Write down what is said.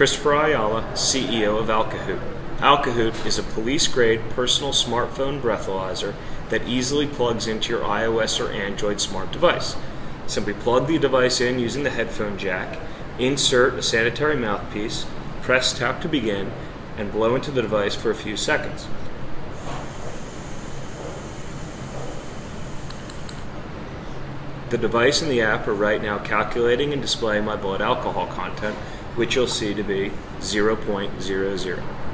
Christopher Ayala, CEO of Alcohoot. Alcohoot is a police grade personal smartphone breathalyzer that easily plugs into your iOS or Android smart device. Simply plug the device in using the headphone jack, insert a sanitary mouthpiece, press tap to begin, and blow into the device for a few seconds. The device and the app are right now calculating and displaying my blood alcohol content, which you'll see to be 0.00.